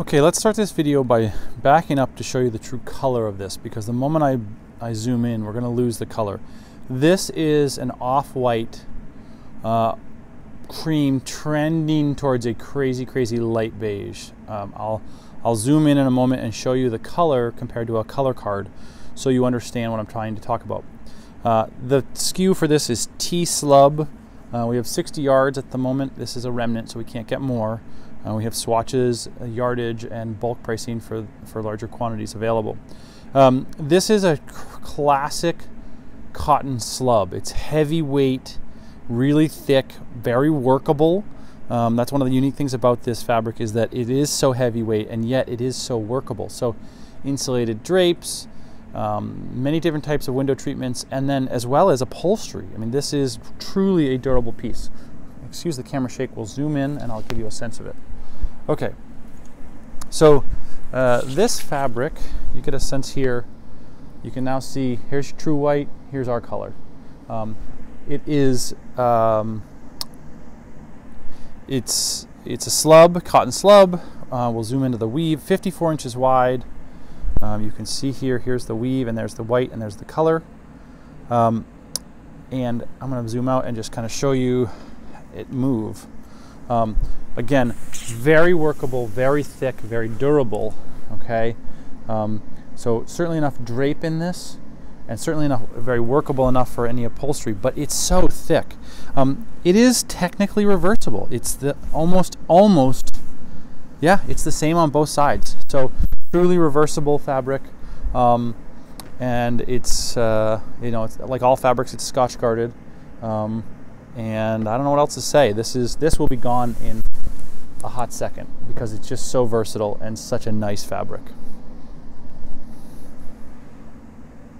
Okay, let's start this video by backing up to show you the true color of this because the moment I, I zoom in, we're gonna lose the color. This is an off-white uh, cream trending towards a crazy, crazy light beige. Um, I'll, I'll zoom in in a moment and show you the color compared to a color card so you understand what I'm trying to talk about. Uh, the SKU for this is T-Slub. Uh, we have 60 yards at the moment. This is a remnant, so we can't get more. Uh, we have swatches, uh, yardage, and bulk pricing for, for larger quantities available. Um, this is a classic cotton slub. It's heavyweight, really thick, very workable. Um, that's one of the unique things about this fabric is that it is so heavyweight and yet it is so workable. So insulated drapes, um, many different types of window treatments, and then as well as upholstery. I mean, this is truly a durable piece. Excuse the camera shake, we'll zoom in and I'll give you a sense of it. Okay, so uh, this fabric, you get a sense here, you can now see, here's true white, here's our color. Um, it is, um, it's, it's a slub, cotton slub. Uh, we'll zoom into the weave, 54 inches wide. Um, you can see here, here's the weave, and there's the white, and there's the color. Um, and I'm going to zoom out and just kind of show you it move. Um, again, very workable, very thick, very durable. Okay, um, so certainly enough drape in this, and certainly enough, very workable enough for any upholstery. But it's so thick. Um, it is technically reversible. It's the almost, almost, yeah, it's the same on both sides. So truly reversible fabric. Um, and it's uh, you know it's like all fabrics it's scotch guarded um, and I don't know what else to say. This is this will be gone in a hot second because it's just so versatile and such a nice fabric.